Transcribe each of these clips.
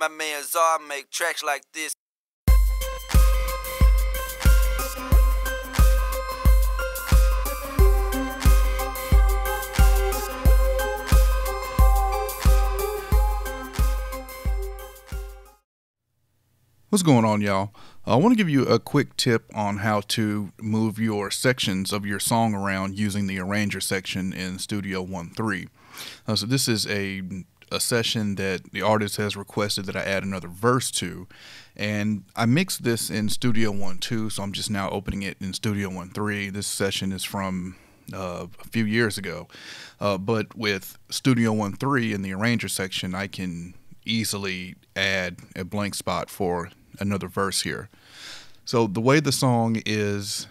My man Czar make tracks like this. What's going on, y'all? I want to give you a quick tip on how to move your sections of your song around using the arranger section in Studio One Three. Uh, so this is a a session that the artist has requested that I add another verse to, and I mixed this in Studio One Two, so I'm just now opening it in Studio One Three. This session is from uh, a few years ago, uh, but with Studio One Three in the arranger section, I can easily add a blank spot for another verse here. So the way the song is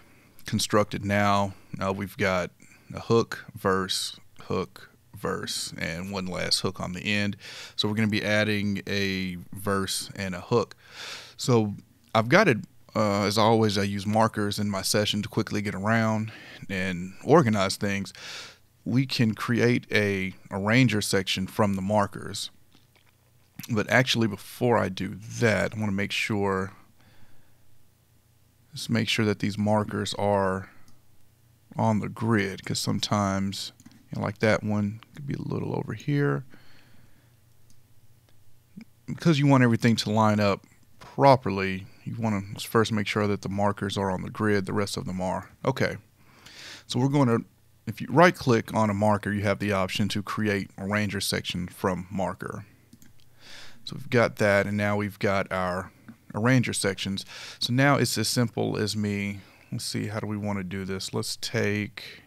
constructed now, uh, we've got a hook, verse, hook, verse, and one last hook on the end. So we're going to be adding a verse and a hook. So I've got it. Uh, as always, I use markers in my session to quickly get around and organize things. We can create a arranger section from the markers. But actually, before I do that, I want to make sure, just make sure that these markers are on the grid because sometimes, know, like that one could be a little over here. Because you want everything to line up properly, you want to first make sure that the markers are on the grid, the rest of them are. Okay, so we're going to, if you right click on a marker, you have the option to create arranger section from marker. So we've got that, and now we've got our arranger sections. So now it's as simple as me, let's see, how do we want to do this? Let's take,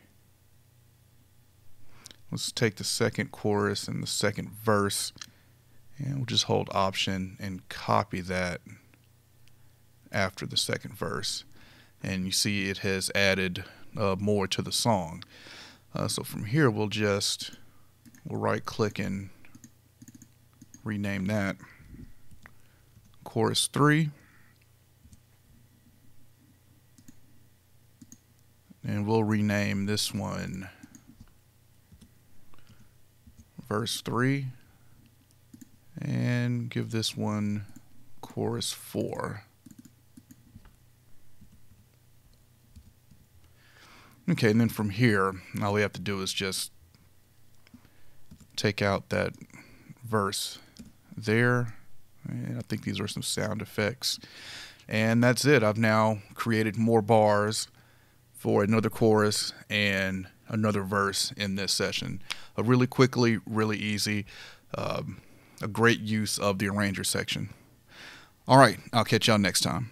let's take the second chorus and the second verse, and we'll just hold option and copy that after the second verse. And you see it has added uh, more to the song. Uh, so from here, we'll just, we'll right click and rename that chorus 3 and we'll rename this one verse 3 and give this one chorus 4 okay and then from here all we have to do is just take out that verse there. And I think these are some sound effects. And that's it. I've now created more bars for another chorus and another verse in this session. Uh, really quickly, really easy. Um, a great use of the arranger section. All right, I'll catch y'all next time.